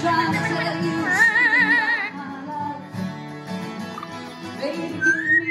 trying to tell you, my love. Baby, give me.